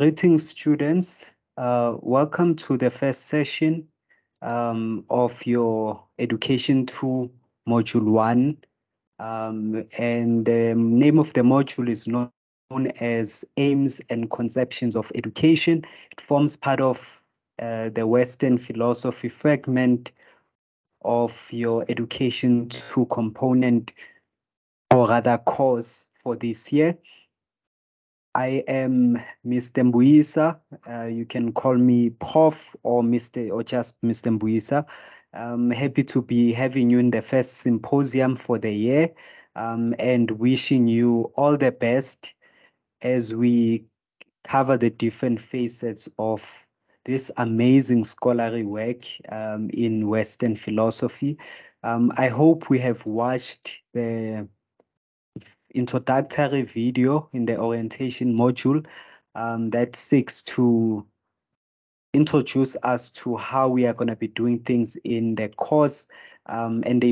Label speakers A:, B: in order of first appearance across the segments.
A: Greetings, students. Uh, welcome to the first session um, of your Education 2 Module 1. Um, and the name of the module is known as Aims and Conceptions of Education. It forms part of uh, the Western philosophy fragment of your Education 2 component, or rather course for this year. I am Mr. Mbuisa. Uh, you can call me Prof or Mr. or just Mr. Mbuisa. I'm happy to be having you in the first symposium for the year um, and wishing you all the best as we cover the different facets of this amazing scholarly work um, in Western philosophy. Um, I hope we have watched the introductory video in the orientation module um, that seeks to introduce us to how we are going to be doing things in the course um, and the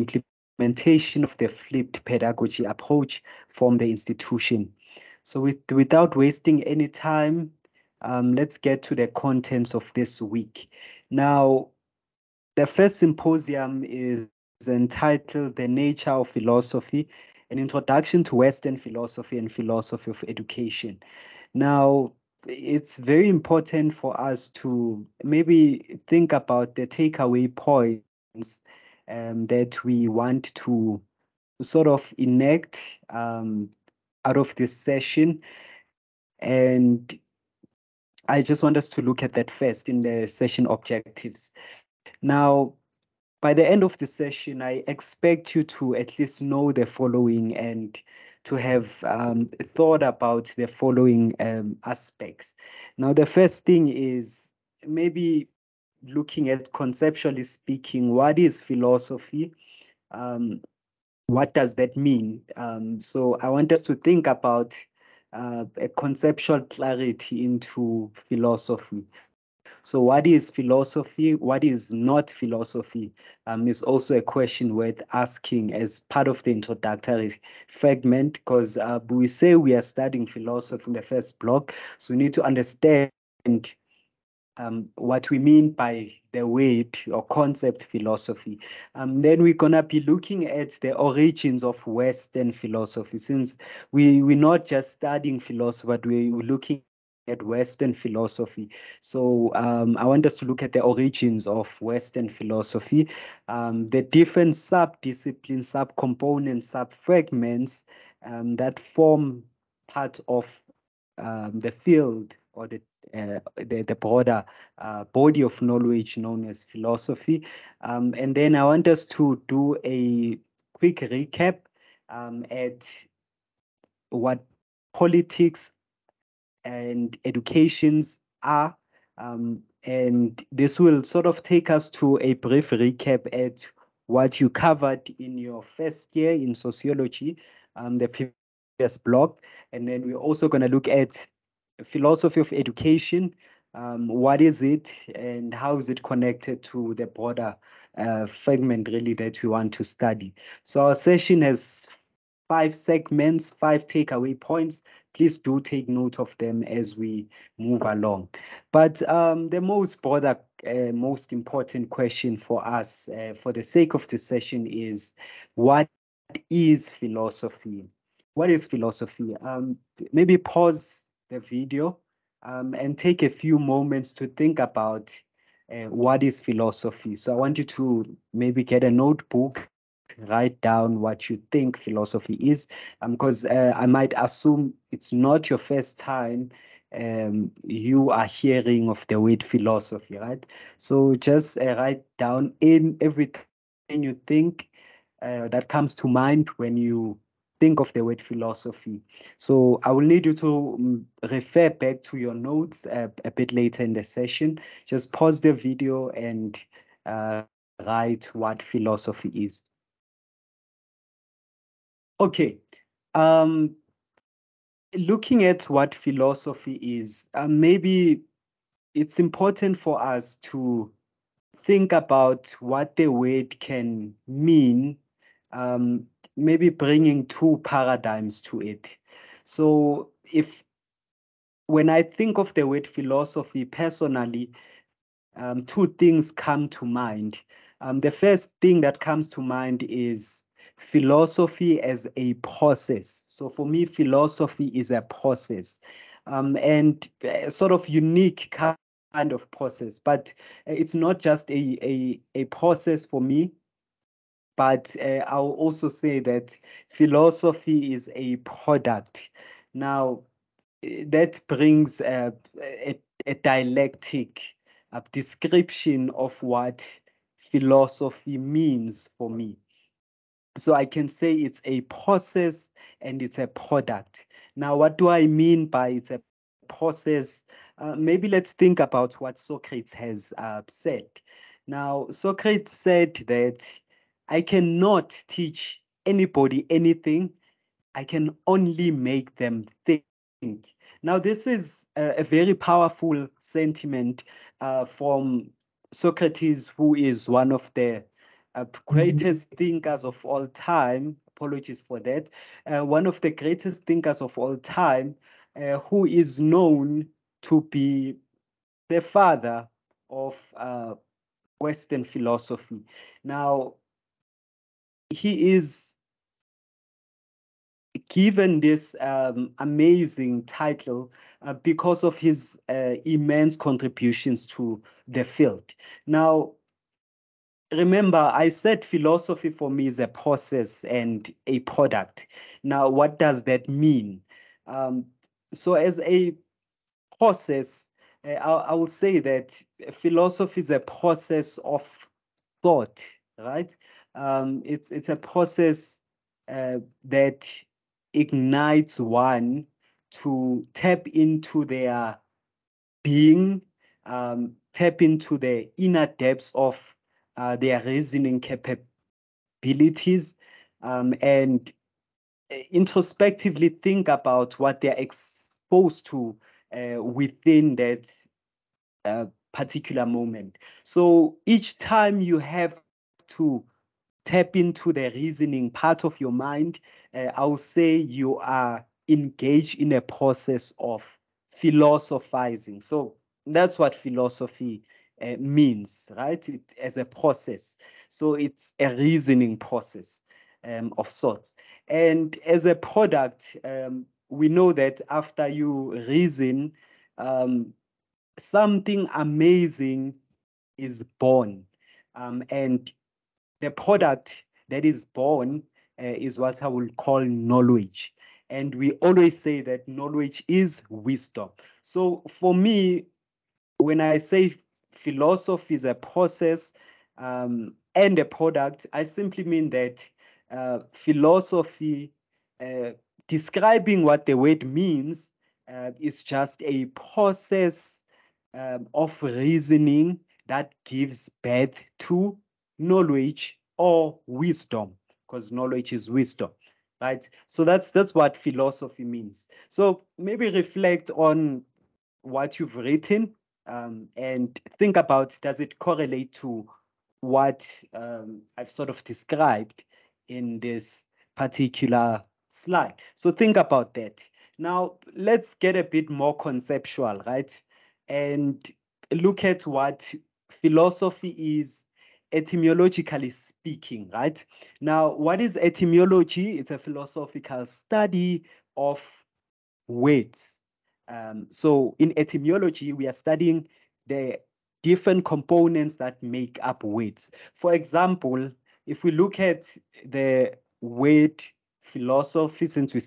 A: implementation of the flipped pedagogy approach from the institution. So with, without wasting any time, um, let's get to the contents of this week. Now, the first symposium is entitled The Nature of Philosophy an introduction to Western philosophy and philosophy of education. Now, it's very important for us to maybe think about the takeaway points um, that we want to sort of enact um, out of this session. And I just want us to look at that first in the session objectives. Now, by the end of the session, I expect you to at least know the following and to have um, thought about the following um, aspects. Now, the first thing is maybe looking at conceptually speaking, what is philosophy? Um, what does that mean? Um, so I want us to think about uh, a conceptual clarity into philosophy. So what is philosophy? What is not philosophy? Um, is also a question worth asking as part of the introductory fragment because uh, we say we are studying philosophy in the first block. So we need to understand um, what we mean by the word or concept philosophy. Um, then we're gonna be looking at the origins of Western philosophy, since we, we're not just studying philosophy, but we're looking at Western philosophy. So um, I want us to look at the origins of Western philosophy, um, the different sub-disciplines, sub-components, sub-fragments um, that form part of um, the field or the uh, the, the, broader uh, body of knowledge known as philosophy. Um, and then I want us to do a quick recap um, at what politics and educations are. Um, and this will sort of take us to a brief recap at what you covered in your first year in sociology, um, the previous block. And then we're also going to look at philosophy of education. Um, what is it and how is it connected to the broader uh, fragment really that we want to study? So our session has five segments, five takeaway points please do take note of them as we move along. But um, the most broader, uh, most important question for us, uh, for the sake of the session, is what is philosophy? What is philosophy? Um, maybe pause the video um, and take a few moments to think about uh, what is philosophy. So I want you to maybe get a notebook write down what you think philosophy is, because um, uh, I might assume it's not your first time um, you are hearing of the word philosophy, right? So just uh, write down in everything you think uh, that comes to mind when you think of the word philosophy. So I will need you to um, refer back to your notes uh, a bit later in the session. Just pause the video and uh, write what philosophy is. Okay. Um, looking at what philosophy is, uh, maybe it's important for us to think about what the word can mean, um, maybe bringing two paradigms to it. So if when I think of the word philosophy personally, um, two things come to mind. Um, the first thing that comes to mind is philosophy as a process. So for me, philosophy is a process um, and a sort of unique kind of process. But it's not just a, a, a process for me, but uh, I'll also say that philosophy is a product. Now, eh, that brings a, a, a dialectic a description of what philosophy means for me. So I can say it's a process and it's a product. Now, what do I mean by it's a process? Uh, maybe let's think about what Socrates has uh, said. Now, Socrates said that I cannot teach anybody anything. I can only make them think. Now, this is a, a very powerful sentiment uh, from Socrates, who is one of the uh, greatest thinkers of all time. Apologies for that. Uh, one of the greatest thinkers of all time, uh, who is known to be the father of uh, Western philosophy. Now, he is given this um, amazing title uh, because of his uh, immense contributions to the field. Now, remember, I said philosophy for me is a process and a product. Now, what does that mean? Um, so, as a process, uh, I, I will say that philosophy is a process of thought, right? Um, it's it's a process uh, that ignites one to tap into their being, um, tap into the inner depths of uh, their reasoning capabilities, um, and uh, introspectively think about what they're exposed to uh, within that uh, particular moment. So each time you have to tap into the reasoning part of your mind, uh, I will say you are engaged in a process of philosophizing. So that's what philosophy uh, means, right? It, as a process. So it's a reasoning process um, of sorts. And as a product, um, we know that after you reason, um, something amazing is born. Um, and the product that is born uh, is what I will call knowledge. And we always say that knowledge is wisdom. So for me, when I say philosophy is a process um, and a product, I simply mean that uh, philosophy, uh, describing what the word means, uh, is just a process um, of reasoning that gives birth to knowledge or wisdom because knowledge is wisdom right? So that's that's what philosophy means. So maybe reflect on what you've written um, and think about does it correlate to what um, I've sort of described in this particular slide. So think about that. Now let's get a bit more conceptual, right? And look at what philosophy is etymologically speaking, right? Now, what is etymology? It's a philosophical study of words. Um, so in etymology, we are studying the different components that make up words. For example, if we look at the word philosophy, since we're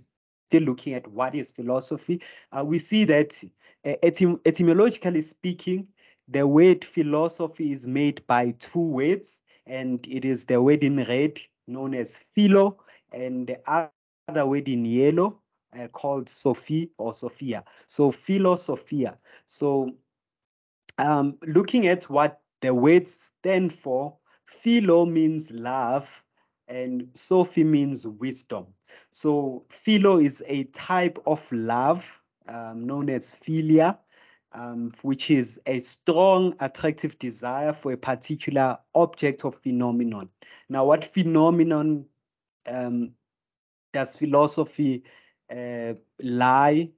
A: still looking at what is philosophy, uh, we see that uh, etym etymologically speaking, the word philosophy is made by two words, and it is the word in red known as philo, and the other word in yellow uh, called Sophie or Sophia. So philosophia. So um, looking at what the words stand for, philo means love, and Sophie means wisdom. So philo is a type of love um, known as philia, um, which is a strong attractive desire for a particular object or phenomenon. Now, what phenomenon um, does philosophy lie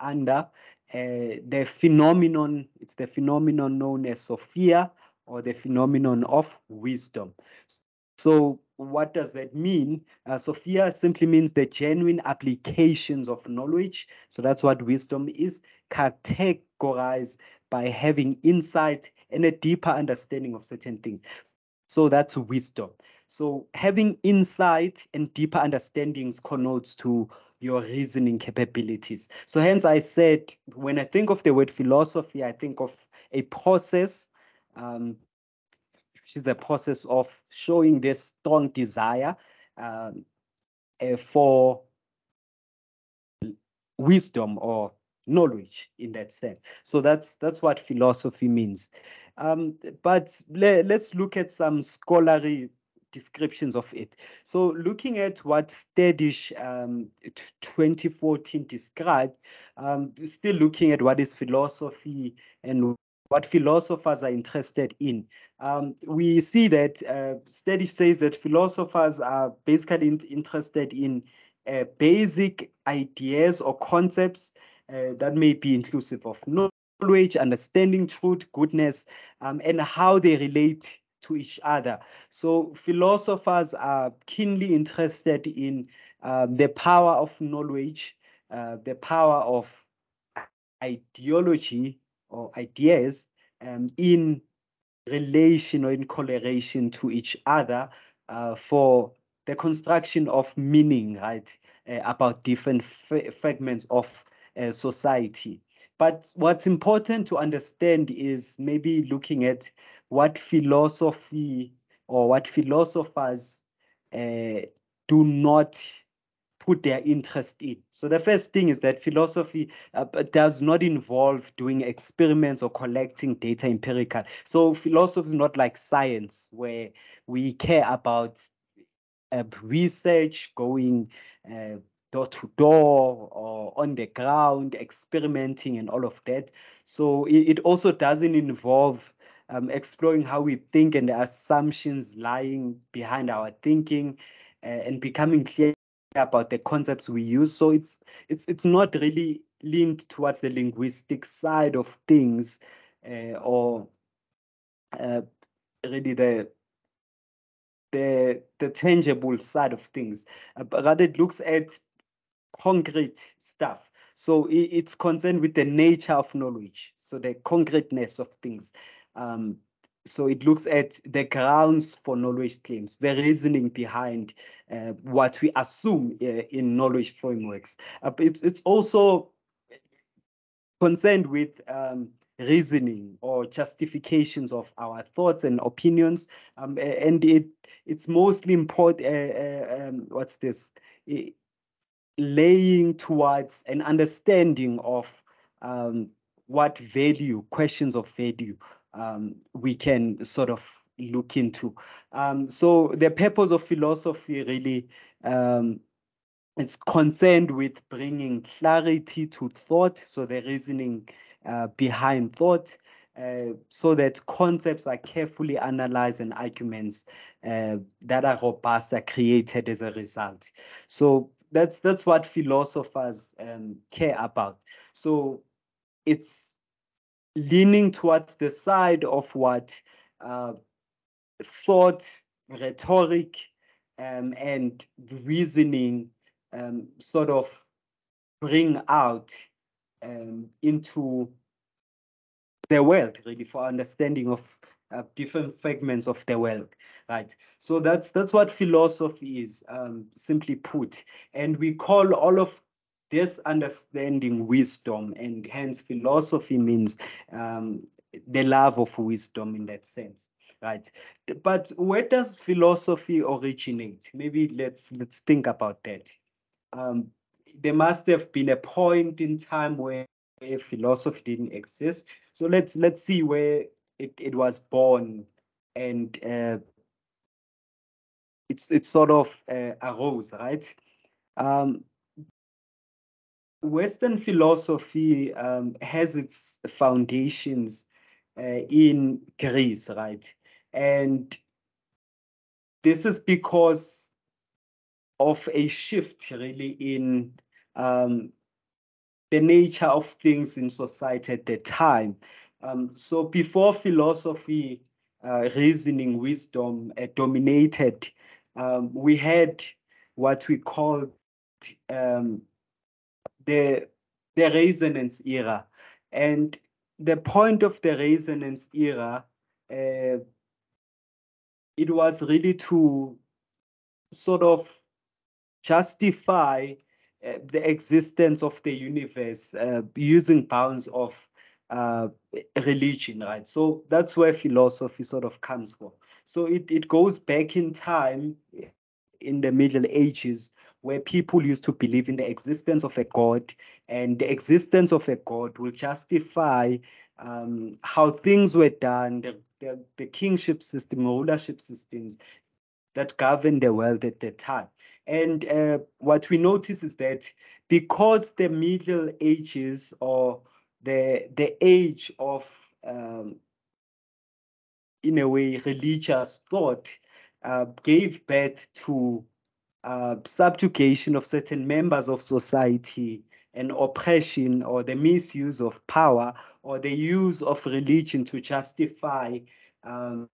A: under? uh, the phenomenon, it's the phenomenon known as Sophia or the phenomenon of wisdom. So what does that mean? Uh, Sophia simply means the genuine applications of knowledge. So that's what wisdom is, categorized by having insight and a deeper understanding of certain things. So that's wisdom. So having insight and deeper understandings connotes to your reasoning capabilities. So hence I said, when I think of the word philosophy, I think of a process, um, which is the process of showing this strong desire um, uh, for wisdom or knowledge in that sense. So that's that's what philosophy means. Um, but le let's look at some scholarly descriptions of it. So looking at what Standish um, 2014 described, um, still looking at what is philosophy and what philosophers are interested in. Um, we see that uh, Standish says that philosophers are basically in interested in uh, basic ideas or concepts uh, that may be inclusive of knowledge, understanding truth, goodness, um, and how they relate to each other. So philosophers are keenly interested in uh, the power of knowledge, uh, the power of ideology or ideas um, in relation or in correlation to each other uh, for the construction of meaning, right, uh, about different fragments of uh, society. But what's important to understand is maybe looking at what philosophy or what philosophers uh, do not put their interest in. So the first thing is that philosophy uh, does not involve doing experiments or collecting data empirical. So philosophy is not like science where we care about uh, research going uh, door to door or on the ground, experimenting and all of that. So it, it also doesn't involve um, exploring how we think and the assumptions lying behind our thinking uh, and becoming clear about the concepts we use. So it's it's it's not really leaned towards the linguistic side of things uh, or uh, really the the the tangible side of things. Uh, but rather it looks at concrete stuff. So it, it's concerned with the nature of knowledge, so the concreteness of things. Um, so it looks at the grounds for knowledge claims, the reasoning behind uh, what we assume uh, in knowledge frameworks. Uh, it's, it's also concerned with um, reasoning or justifications of our thoughts and opinions. Um, and it it's mostly important, uh, uh, um, what's this, it, laying towards an understanding of um, what value, questions of value, um, we can sort of look into. Um, so the purpose of philosophy really um, is concerned with bringing clarity to thought, so the reasoning uh, behind thought, uh, so that concepts are carefully analyzed and arguments uh, that are robust are created as a result. So that's that's what philosophers um, care about. So it's leaning towards the side of what uh, thought, rhetoric, um, and reasoning um, sort of bring out um, into the world, really, for understanding of uh, different fragments of the world, right? So that's that's what philosophy is, um, simply put. And we call all of this understanding wisdom and hence philosophy means um, the love of wisdom in that sense right? But where does philosophy originate? Maybe let's let's think about that. Um, there must have been a point in time where philosophy didn't exist. So let's let's see where it, it was born and uh, it's it's sort of uh, arose right? Um, Western philosophy um, has its foundations uh, in Greece, right? And this is because of a shift really in um, the nature of things in society at the time. Um, so before philosophy, uh, reasoning, wisdom uh, dominated, um, we had what we called um, the the Renaissance era, and the point of the Renaissance era, uh, it was really to sort of justify uh, the existence of the universe uh, using bounds of uh, religion, right? So that's where philosophy sort of comes from. So it, it goes back in time in the Middle Ages where people used to believe in the existence of a God and the existence of a God will justify um, how things were done, the, the, the kingship system, rulership systems that governed the world at the time. And uh, what we notice is that because the Middle Ages or the the age of um, in a way religious thought uh, gave birth to uh, subjugation of certain members of society and oppression or the misuse of power or the use of religion to justify um,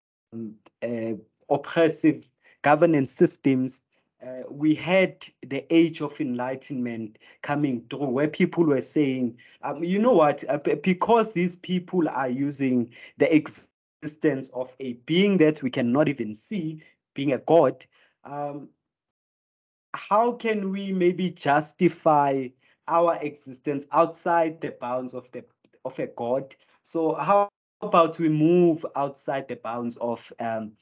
A: uh, oppressive governance systems uh, we had the age of enlightenment coming through where people were saying, um, you know what, uh, because these people are using the existence of a being that we cannot even see, being a god, um, how can we maybe justify our existence outside the bounds of the of a god? So how about we move outside the bounds of um,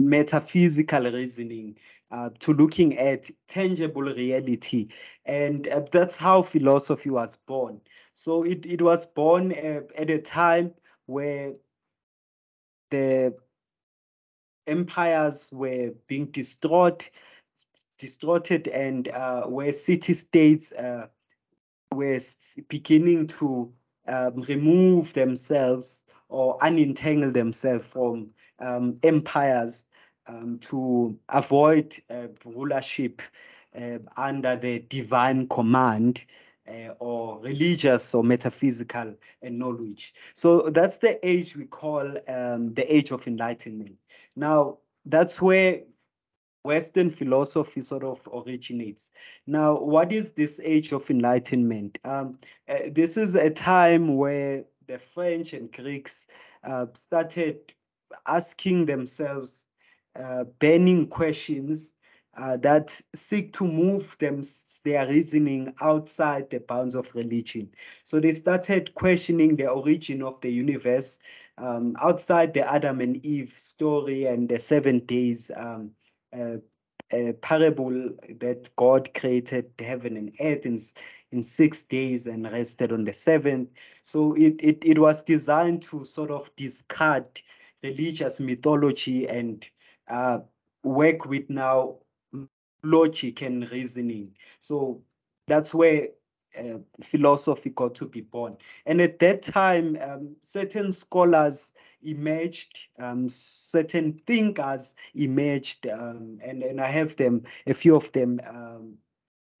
A: metaphysical reasoning uh, to looking at tangible reality. And uh, that's how philosophy was born. So it, it was born uh, at a time where the empires were being destroyed, distorted, and uh, where city-states uh, were beginning to um, remove themselves or unentangle themselves from um, empires um, to avoid uh, rulership uh, under the divine command uh, or religious or metaphysical knowledge. So that's the age we call um, the age of enlightenment. Now, that's where Western philosophy sort of originates. Now, what is this age of enlightenment? Um, uh, this is a time where the French and Greeks uh, started asking themselves uh, burning questions uh, that seek to move them their reasoning outside the bounds of religion. So they started questioning the origin of the universe um, outside the Adam and Eve story and the seven days um, uh, parable that God created heaven and earth in, in six days and rested on the seventh. So it, it, it was designed to sort of discard religious mythology and uh, work with now logic and reasoning. So that's where uh, philosophy got to be born. And at that time, um, certain scholars emerged, um, certain thinkers emerged, um, and, and I have them, a few of them um,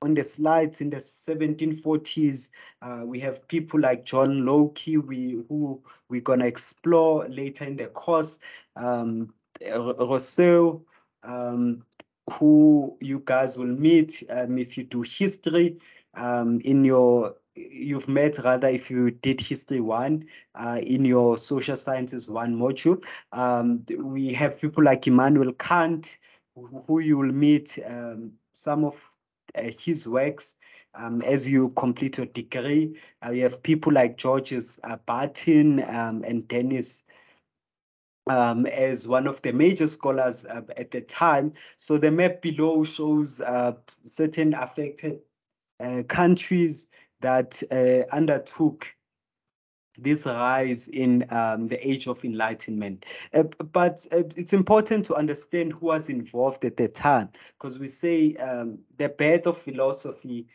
A: on the slides in the 1740s. Uh, we have people like John Locke, we, who we're going to explore later in the course. Um, Rousseau, um, who you guys will meet um, if you do history um, in your you've met rather if you did history one uh, in your social sciences one module. Um, we have people like Immanuel Kant, who, you will meet um, some of uh, his works um, as you complete your degree. Uh, you have people like Georges uh, Barton um, and Dennis um, as one of the major scholars uh, at the time. So the map below shows uh, certain affected uh, countries that uh, undertook this rise in um, the age of enlightenment. Uh, but uh, it's important to understand who was involved at the time, because we say um, the birth of philosophy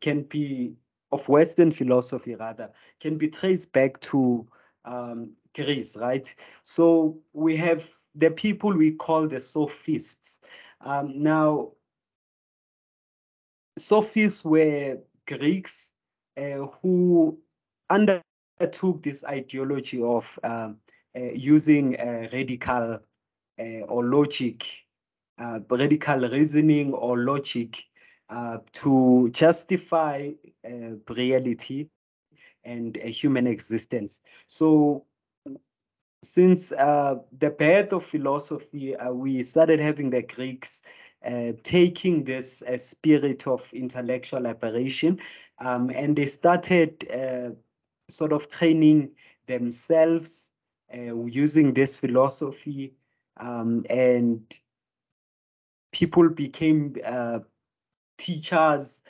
A: can be, of Western philosophy rather, can be traced back to um, Greece, right? So we have the people we call the sophists. Um, now, sophists were Greeks who undertook this ideology of um, using radical or logic, radical reasoning or logic uh, to justify uh, reality and uh, human existence. So since uh, the birth of philosophy, uh, we started having the Greeks uh, taking this spirit of intellectual liberation, um, and they started sort of training themselves using this philosophy, um, and people became teachers,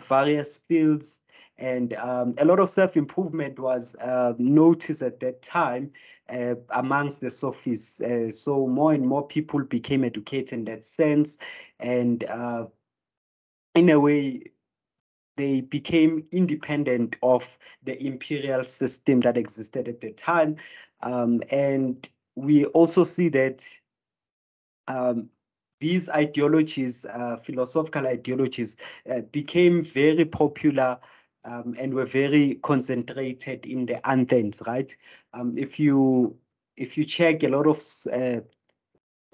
A: various fields, and um, a lot of self-improvement was uh, noticed at that time uh, amongst the sophists. Uh, so more and more people became educated in that sense, and uh, in a way, they became independent of the imperial system that existed at the time. Um, and we also see that um, these ideologies, uh, philosophical ideologies, uh, became very popular um, and were very concentrated in the Athens, right? Um, if you if you check, a lot of uh,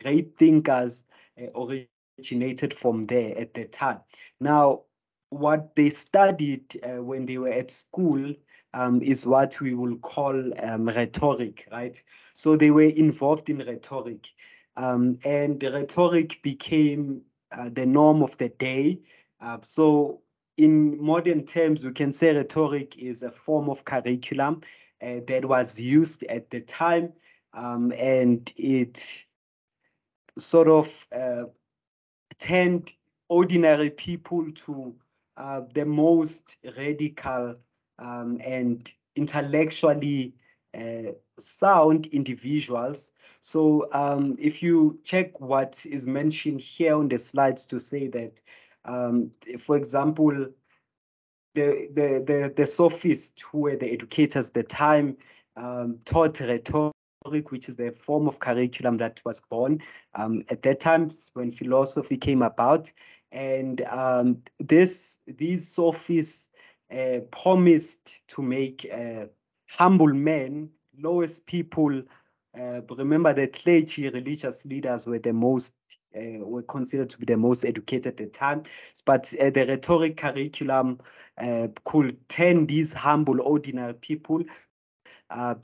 A: great thinkers uh, originated from there at the time. Now, what they studied uh, when they were at school um, is what we will call um, rhetoric, right? So they were involved in rhetoric. Um, and rhetoric became uh, the norm of the day. Uh, so in modern terms, we can say rhetoric is a form of curriculum uh, that was used at the time, um, and it sort of uh, turned ordinary people to uh, the most radical um, and intellectually uh, sound individuals. So um, if you check what is mentioned here on the slides to say that, um, for example, the, the, the, the sophists who were the educators at the time um, taught rhetoric, which is the form of curriculum that was born um, at that time when philosophy came about. And um, this these sophists uh, promised to make uh, humble men, lowest people. Uh, remember that clergy, religious leaders were the most uh, were considered to be the most educated at the time. But uh, the rhetoric curriculum uh, could turn these humble, ordinary people uh,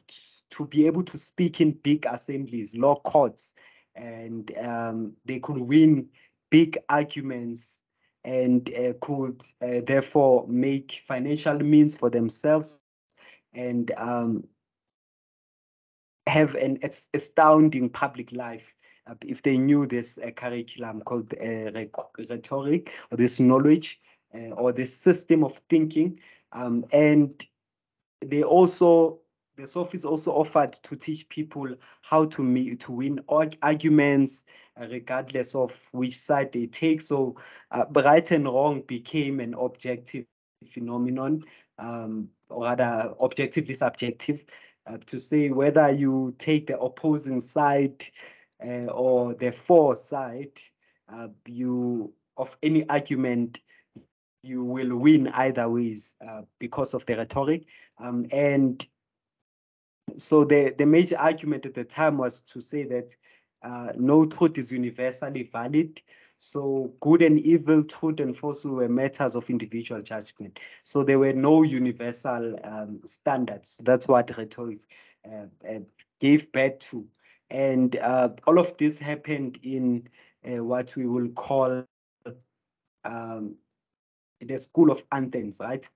A: to be able to speak in big assemblies, law courts, and um, they could win big arguments and uh, could uh, therefore make financial means for themselves and um, have an astounding public life if they knew this uh, curriculum called uh, rhetoric or this knowledge uh, or this system of thinking. Um, and they also, the Sophists also offered to teach people how to meet, to win arguments uh, regardless of which side they take. So uh, right and wrong became an objective phenomenon um, or rather objectively subjective, uh, to say whether you take the opposing side uh, or the for side, uh, you of any argument, you will win either ways uh, because of the rhetoric. Um, and so the, the major argument at the time was to say that uh, no truth is universally valid. So good and evil, truth and falsehood were matters of individual judgment. So there were no universal um, standards. That's what rhetoric uh, uh, gave birth to. And uh, all of this happened in uh, what we will call um, the School of Athens, right?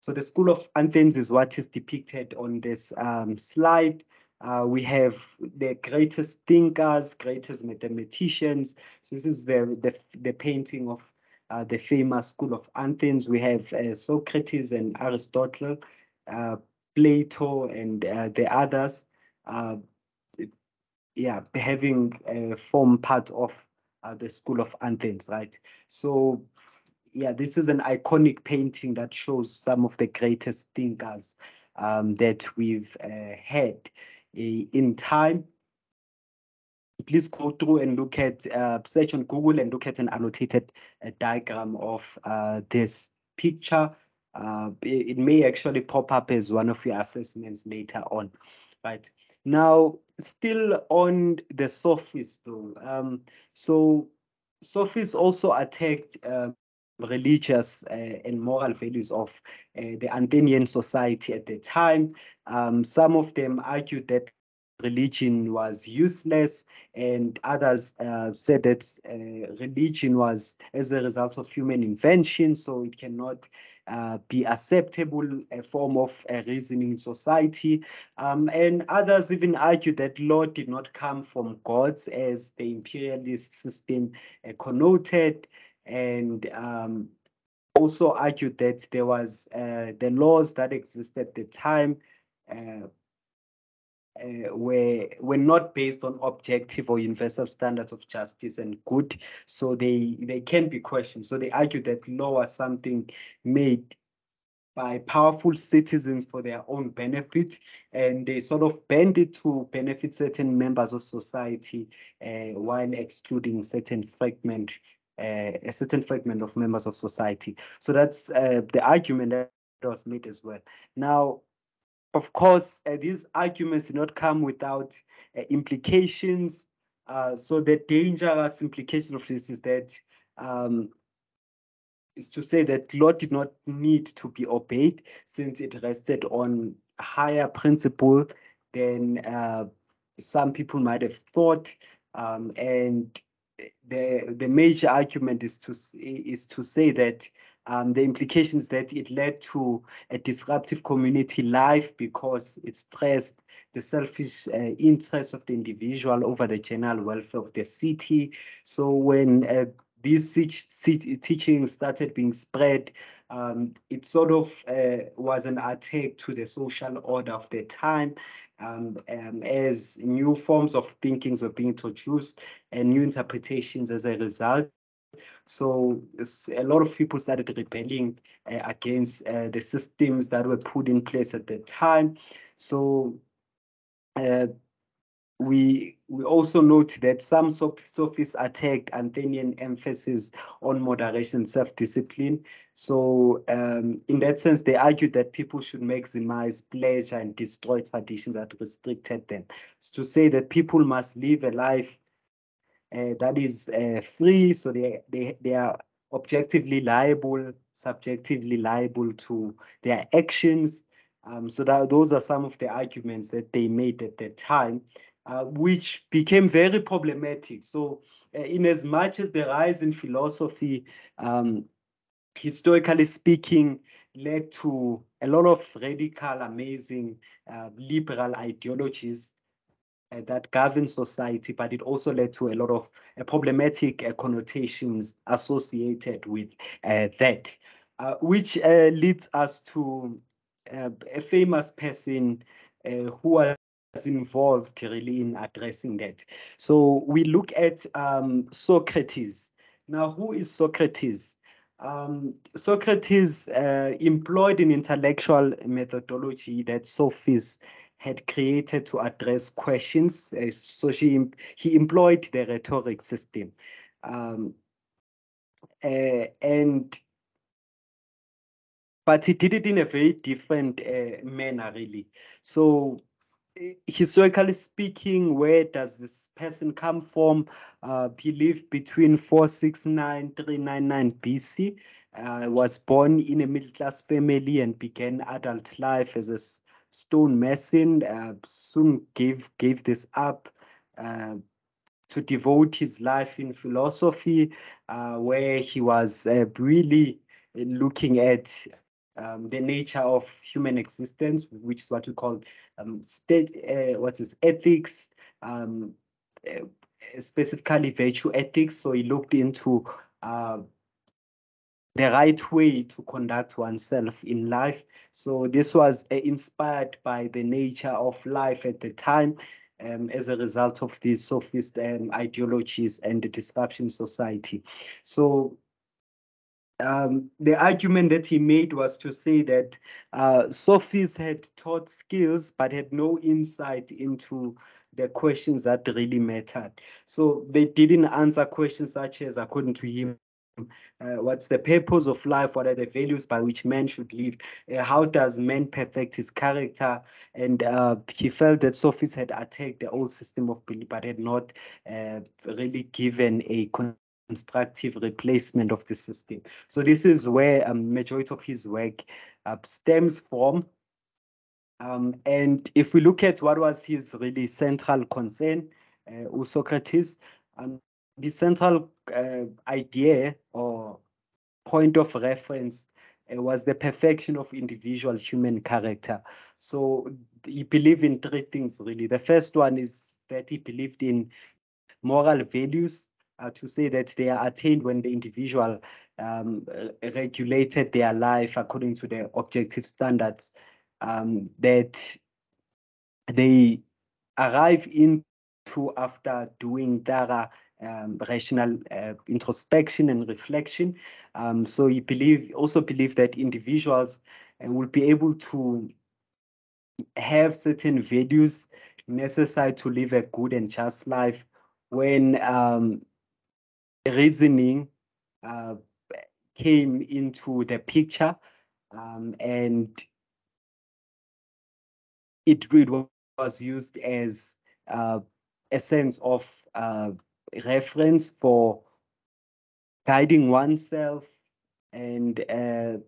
A: So the School of Athens is what is depicted on this um, slide. Uh, we have the greatest thinkers, greatest mathematicians. So this is the, the, the painting of uh, the famous school of Athens. We have uh, Socrates and Aristotle, uh, Plato and uh, the others. Uh, yeah, having form part of the school of Athens, right? So yeah, this is an iconic painting that shows some of the greatest thinkers um, that we've had in time, please go through and look at, uh, search on Google and look at an annotated uh, diagram of uh, this picture. uh, it may actually pop up as one of your assessments later on, right? Now, still on the sophists though, um, so sophists also attacked uh, religious uh, and moral values of uh, the Athenian society at the time. Um, some of them argued that religion was useless and others uh, said that uh, religion was as a result of human invention so it cannot uh, be acceptable a form of uh, reasoning in society. Um, and others even argued that law did not come from gods as the imperialist system uh, connoted. And um, also argued that there was uh, the laws that existed at the time uh, were were not based on objective or universal standards of justice and good, so they they can be questioned. So they argue that law was something made by powerful citizens for their own benefit, and they sort of bend it to benefit certain members of society uh, while excluding certain fragment, uh, a certain fragment of members of society. So that's uh, the argument that was made as well. Now, of course, uh, these arguments do not come without uh, implications. Uh, so the dangerous implication of this is that um, is to say that law did not need to be obeyed since it rested on a higher principle than uh, some people might have thought. Um, and the the major argument is to is to say that um, the implications that it led to a disruptive community life because it stressed the selfish uh, interests of the individual over the general welfare of the city. So when uh, these teachings started being spread, um, it sort of uh, was an attack to the social order of the time. Um, um, as new forms of thinkings were being introduced and new interpretations as a result. So a lot of people started rebelling uh, against uh, the systems that were put in place at the time. So uh, we we also note that some sophists attacked Athenian emphasis on moderation self-discipline. So um, in that sense, they argued that people should maximize pleasure and destroy traditions that restricted them. To say that people must live a life that is uh, free, so they, they, they are objectively liable, subjectively liable to their actions. Um, so that those are some of the arguments that they made at the time, uh, which became very problematic. So uh, in as much as the rise in philosophy, um, historically speaking, led to a lot of radical, amazing uh, liberal ideologies uh, that govern society, but it also led to a lot of uh, problematic uh, connotations associated with uh, that, uh, which uh, leads us to a famous person who was involved really in addressing that. So we look at um, Socrates. Now, who is Socrates? Um, Socrates employed an intellectual methodology that sophists had created to address questions. Uh, so she he employed the rhetoric system. Um, uh, and but he did it in a very different uh, manner, really. So historically speaking, where does this person come from? Uh, he lived between 469 399 BC. Uh, was born in a middle class family and began adult life as a stonemason uh, soon gave gave this up uh, to devote his life in philosophy, uh, where he was uh, really looking at um, the nature of human existence, which is what we call um, state, uh, what is ethics, um, uh, specifically virtue ethics. So he looked into the right way to conduct oneself in life. So this was uh, inspired by the nature of life at the time um, as a result of these sophist um, ideologies and the disruption society. So um, the argument that he made was to say that uh, sophists had taught skills but had no insight into the questions that really mattered. So they didn't answer questions such as, according to him, uh, what's the purpose of life? What are the values by which man should live? Uh, how does man perfect his character? And uh, he felt that sophists had attacked the old system of belief, but had not uh, really given a constructive replacement of the system. So this is where um, majority of his work uh, stems from. Um, and if we look at what was his really central concern, uh, Socrates, um, the central uh, idea or point of reference uh, was the perfection of individual human character. So he believed in three things really. The first one is that he believed in moral values uh, to say that they are attained when the individual um, regulated their life according to the objective standards um, that they arrive into after doing thorough um, rational uh, introspection and reflection. Um, so you believe also believe that individuals uh, will be able to have certain values necessary to live a good and just life when um, reasoning uh, came into the picture um, and it, it was used as uh, a sense of uh, reference for guiding oneself and uh,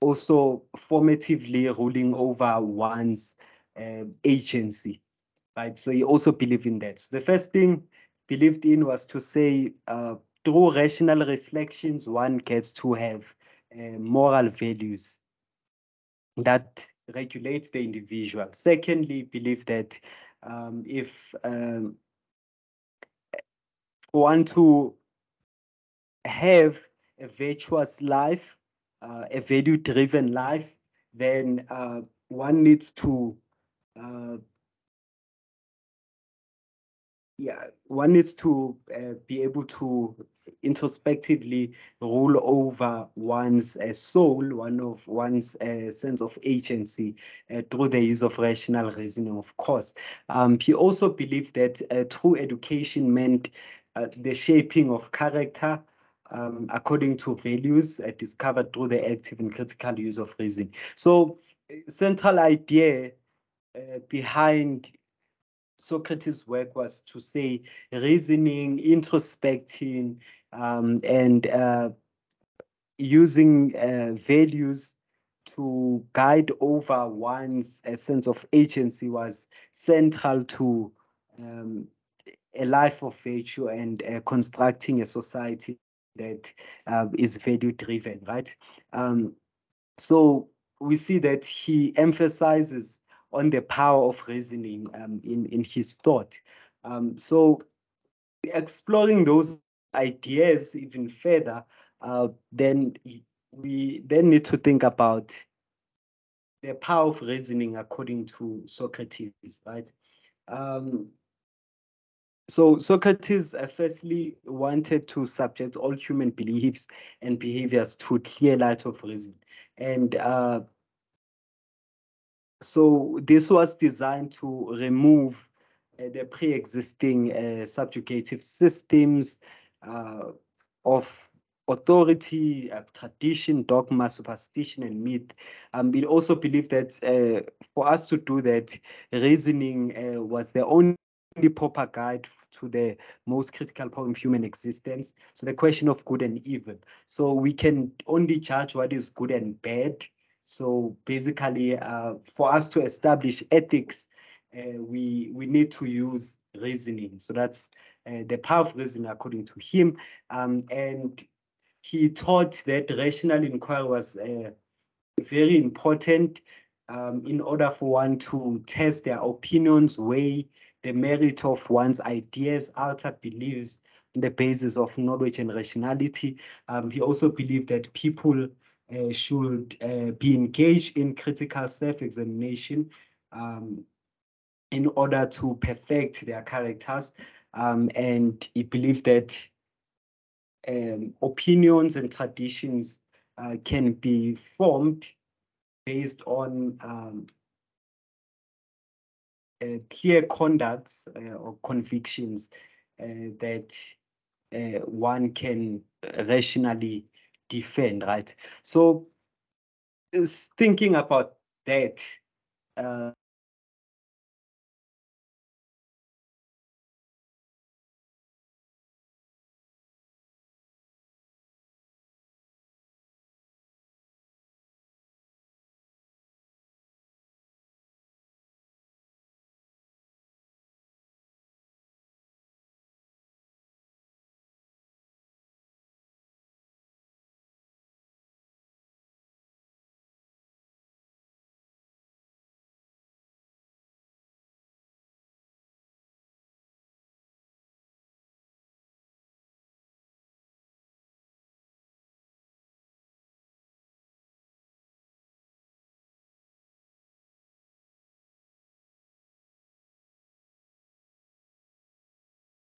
A: also formatively ruling over one's uh, agency, right? So he also believed in that. So the first thing believed in was to say uh, through rational reflections, one gets to have uh, moral values that regulate the individual. Secondly, believe that um, if um, want to have a virtuous life, uh, a value-driven life, then uh, one needs to uh, yeah, one needs to uh, be able to introspectively rule over one's uh, soul, one of one's uh, sense of agency through the use of rational reasoning, of course. Um, he also believed that true education meant uh, the shaping of character um, according to values discovered through the active and critical use of reasoning. So central idea behind Socrates' work was to say reasoning, introspecting, um, and uh, using uh, values to guide over one's uh, sense of agency was central to um, a life of virtue and uh, constructing a society that uh, is value driven, right? Um, so we see that he emphasizes on the power of reasoning um, in, in his thought. Um, so exploring those ideas even further, uh, then we then need to think about the power of reasoning according to Socrates, right? Um, so Socrates uh, firstly wanted to subject all human beliefs and behaviors to clear light of reason. And uh, so this was designed to remove uh, the pre-existing uh, subjugative systems uh, of authority, uh, tradition, dogma, superstition, and myth. Um, we also believe that for us to do that, reasoning was the only proper guide to the most critical problem of human existence. So the question of good and evil. So we can only judge what is good and bad so basically, uh, for us to establish ethics, uh, we we need to use reasoning. So that's uh, the power of reasoning, according to him. Um, and he taught that rational inquiry was uh, very important um, in order for one to test their opinions, weigh the merit of one's ideas, alter beliefs on the basis of knowledge and rationality. Um, he also believed that people uh, should uh, be engaged in critical self-examination um, in order to perfect their characters. Um, and he believed that um, opinions and traditions uh, can be formed based on um, clear conducts uh, or convictions uh, that one can rationally defend, right? So thinking about that,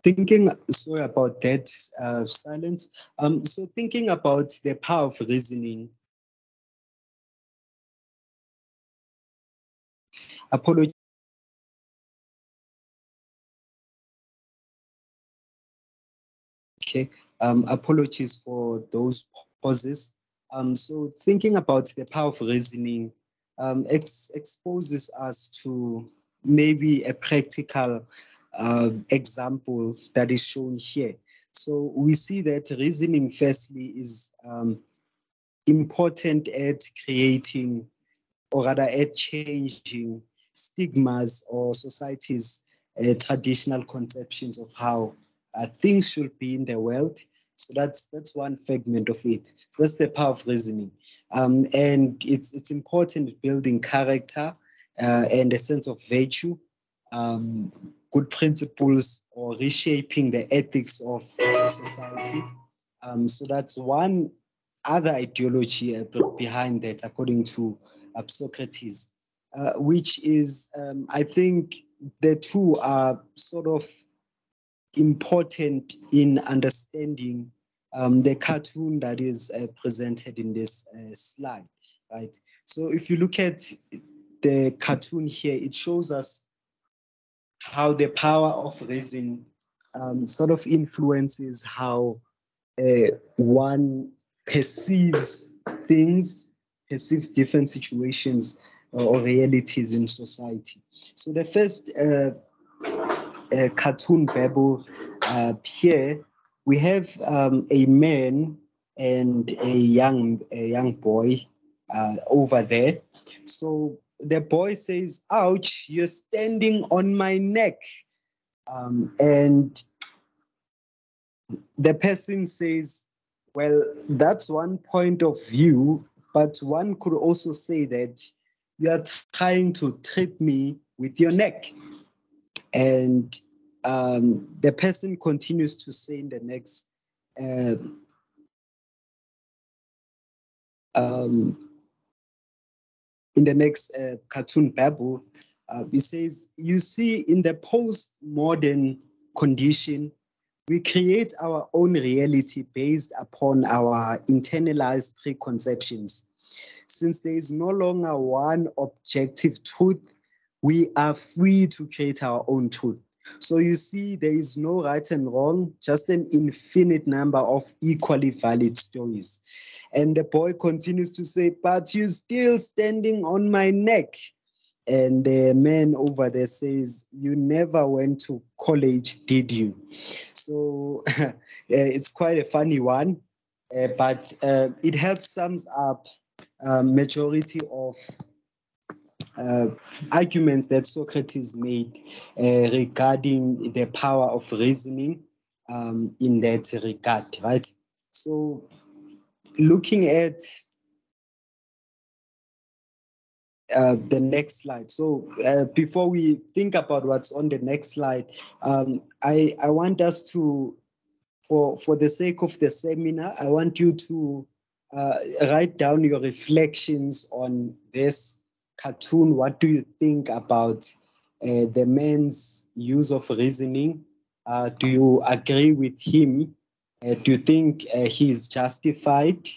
B: thinking sorry about that uh, silence. Um so thinking about the power of reasoning. Apology okay um apologies for those pauses. Um so thinking about the power of reasoning um ex- exposes us to maybe a practical uh, example that is shown here. So we see that reasoning, firstly, is um, important at creating or rather at changing stigmas or society's uh, traditional conceptions of how uh, things should be in the world. So that's that's one fragment of it. So that's the power of reasoning, um, and it's it's important building character uh, and a sense of virtue um, good principles or reshaping the ethics of society. Um, so that's one other ideology uh, behind that, according to uh, Socrates, uh, which is, um, I think, the two are sort of important in understanding um, the cartoon that is uh, presented in this uh, slide, right? So if you look at the cartoon here, it shows us how the power of reason um, sort of influences how uh, one perceives things, perceives different situations or realities in society. So the first uh, uh, cartoon babble uh, here, we have um, a man and a young a young boy uh, over there. So the boy says, Ouch, you're standing on my neck. Um, and the person says, Well, that's one point of view, but one could also say that you are trying to trip me with your neck. And um, the person continues to say in the next um, um, in the next uh, cartoon babble, uh, he says, You see, in the post-modern condition, we create our own reality based upon our internalized preconceptions. Since there is no longer one objective truth, we are free to create our own truth. So you see, there is no right and wrong, just an infinite number of equally valid stories. And the boy continues to say, But you're still standing on my neck. And the man over there says, You never went to college, did you? So it's quite a funny one, uh, but uh, it helps sums up uh, majority of uh, arguments that Socrates made uh, regarding the power of reasoning um, in that regard, right? So looking at uh, the next slide. So uh, before we think about what's on the next slide, um, I, I want us to, for, for the sake of the seminar, I want you to uh, write down your reflections on this cartoon. What do you think about uh, the man's use of reasoning? Uh, do you agree with him? Uh, do you think he is justified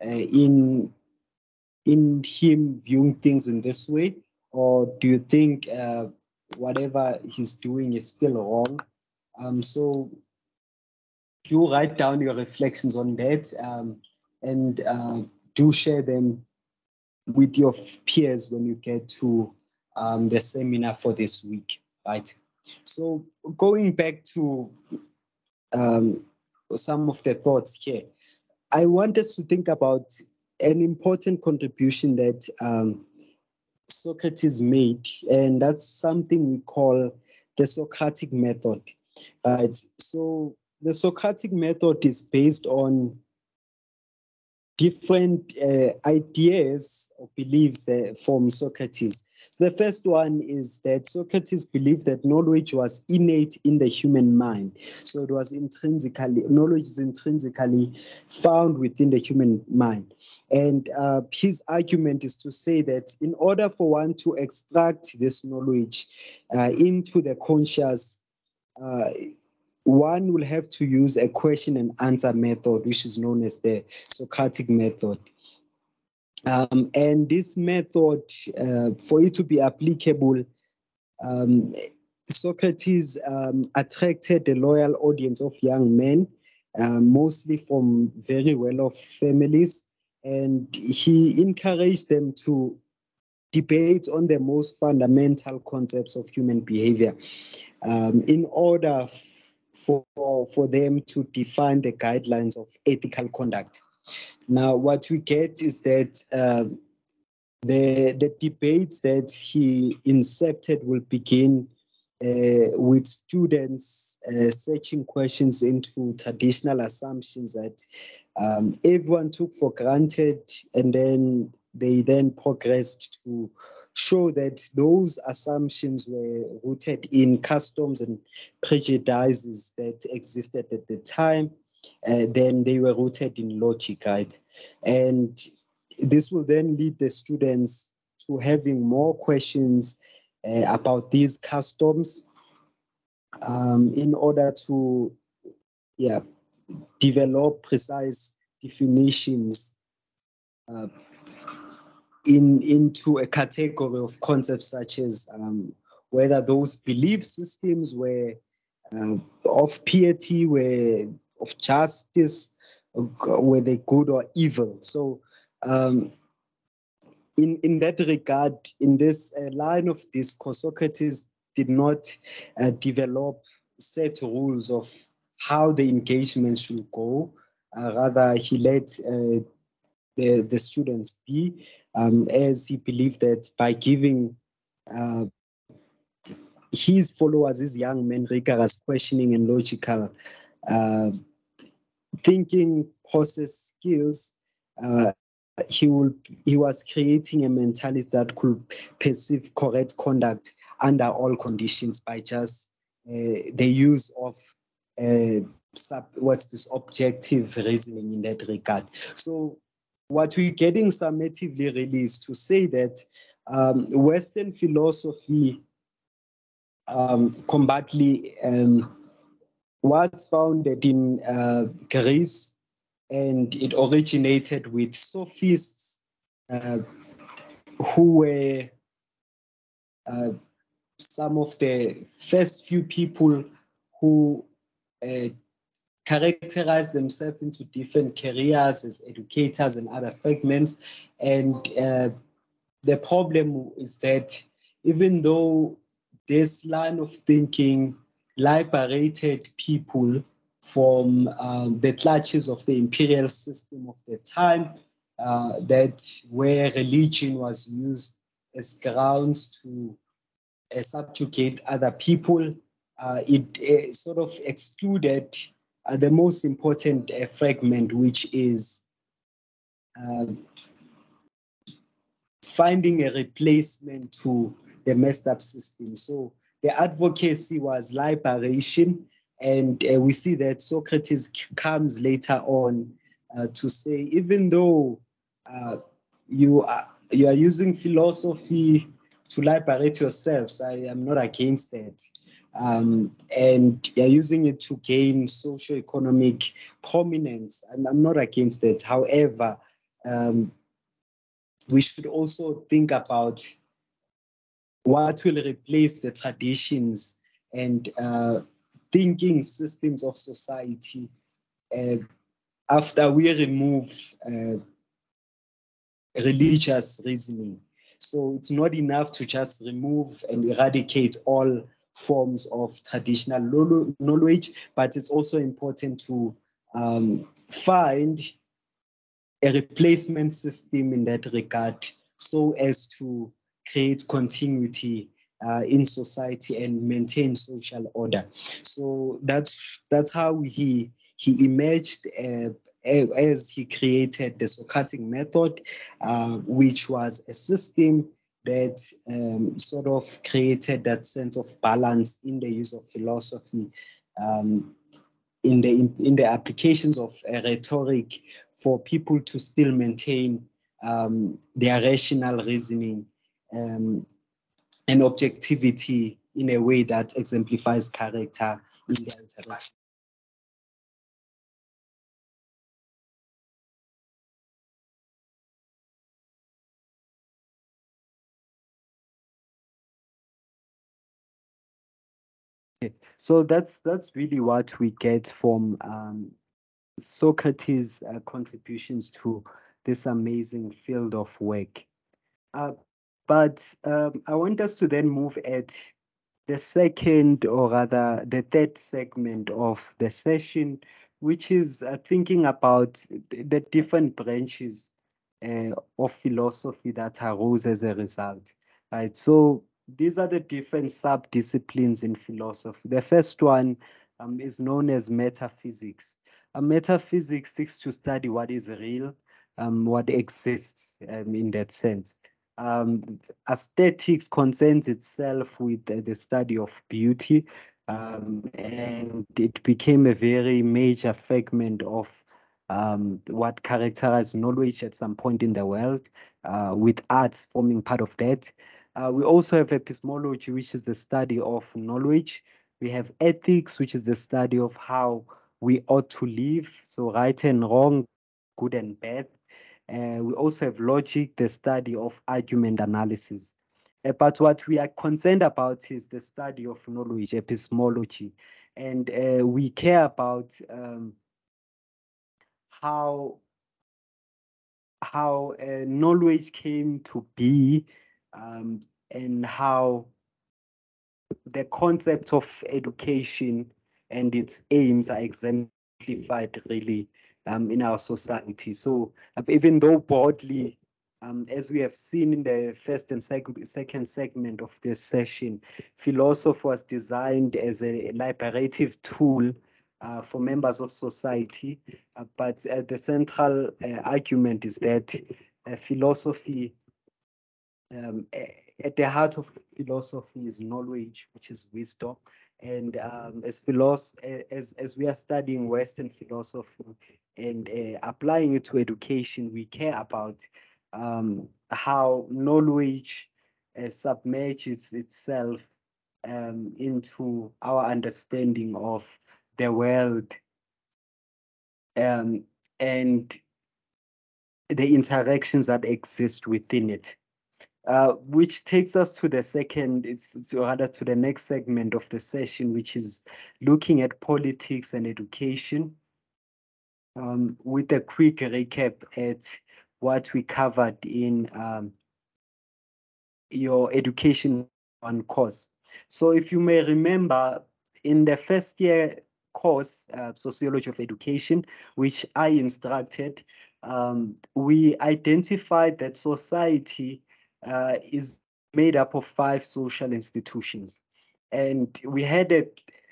B: in in him viewing things in this way, or do you think uh, whatever he's doing is still wrong? Um, so do write down your reflections on that um, and uh, do share them with your peers when you get to um, the seminar for this week, right? So going back to um, some of the thoughts here, I want us to think about an important contribution that um, Socrates made, and that's something we call the Socratic method. Right. So the Socratic method is based on different uh, ideas or beliefs that from Socrates. The first one is that Socrates believed that knowledge was innate in the human mind. So it was intrinsically, knowledge is intrinsically found within the human mind. And uh, his argument is to say that in order for one to extract this knowledge uh, into the conscious, uh, one will have to use a question and answer method, which is known as the Socratic method. Um, and this method, uh, for it to be applicable, um, Socrates um, attracted a loyal audience of young men, uh, mostly from very well off families, and he encouraged them to debate on the most fundamental concepts of human behavior um, in order for, for them to define the guidelines of ethical conduct. Now, what we get is that uh, the, the debates that he incepted will begin uh, with students uh, searching questions into traditional assumptions that um, everyone took for granted and then they then progressed to show that those assumptions were rooted in customs and prejudices that existed at the time. Uh, then they were rooted in logic, right? And this will then lead the students to having more questions uh, about these customs um, in order to, yeah, develop precise definitions uh, in into a category of concepts such as um, whether those belief systems were uh, of piety, were of justice, were they good or evil. So, um, in in that regard, in this uh, line of discourse, Socrates did not uh, develop set rules of how the engagement should go. Uh, rather, he let uh, the, the students be um, as he believed that by giving uh, his followers, his young men, rigorous questioning and logical uh, thinking process skills, uh, he will he was creating a mentality that could perceive correct conduct under all conditions by just uh, the use of uh, sub, what's this objective reasoning in that regard. So what we're getting summatively really is to say that um, Western philosophy um, combatly um, was founded in uh, Greece and it originated with sophists uh, who were uh, some of the first few people who uh, characterize themselves into different careers as educators and other fragments. And uh, the problem is that even though this line of thinking liberated people from uh, the clutches of the imperial system of the time, uh, that where religion was used as grounds to uh, subjugate other people, uh, it uh, sort of excluded the most important fragment, which is um, finding a replacement to the messed up system. So the advocacy was liberation, and uh, we see that Socrates comes later on uh, to say, even though uh, you are you are using philosophy to liberate yourselves, I am not against that um, and you're using it to gain socio-economic prominence. I'm, I'm not against that. However, um, we should also think about what will replace the traditions and uh, thinking systems of society uh, after we remove uh, religious reasoning. So it's not enough to just remove and eradicate all forms of traditional knowledge, but it's also important to um, find a replacement system in that regard so as to create continuity uh, in society and maintain social order. So that's that's how he he emerged uh, as he created the Socratic method, uh, which was a system that um, sort of created that sense of balance in the use of philosophy, um, in the in the applications of rhetoric for people to still maintain um, their rational reasoning um, and objectivity in a way that exemplifies character in their interaction.
A: So that's that's really what we get from um, Socrates' uh, contributions to this amazing field of work. Uh, but um, I want us to then move at the second, or rather, the third segment of the session, which is uh, thinking about the different branches uh, of philosophy that arose as a result. Right. So these are the different sub-disciplines in philosophy. The first one um, is known as metaphysics. A metaphysics seeks to study what is real, um, what exists um, in that sense. Um, aesthetics concerns itself with the study of beauty, um, and it became a very major fragment of um, what characterized knowledge at some point in the world, uh, with arts forming part of that. Uh, we also have epistemology, which is the study of knowledge. We have ethics, which is the study of how we ought to live, so right and wrong, good and bad. Uh, we also have logic, the study of argument analysis. Uh, but what we are concerned about is the study of knowledge, epistemology. And uh, we care about um, how, how uh, knowledge came to be um, and how the concept of education and its aims are exemplified really um, in our society. So uh, even though broadly, um, as we have seen in the first and seg second segment of this session, philosophy was designed as a liberative tool uh, for members of society. Uh, but uh, the central uh, argument is that uh, philosophy um, at the heart of philosophy is knowledge, which is wisdom. And um, as, as, as we are studying Western philosophy and uh, applying it to education, we care about um, how knowledge uh, submerges itself um, into our understanding of the world um, and the interactions that exist within it. Uh, which takes us to the second, it's rather to the next segment of the session, which is looking at politics and education. Um, with a quick recap at what we covered in um, your education on course. So if you may remember, in the first year course, uh, Sociology of Education, which I instructed, um, we identified that society uh, is made up of five social institutions. And we had a,